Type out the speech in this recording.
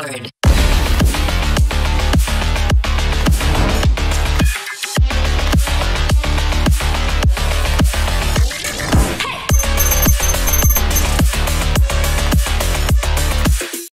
Lord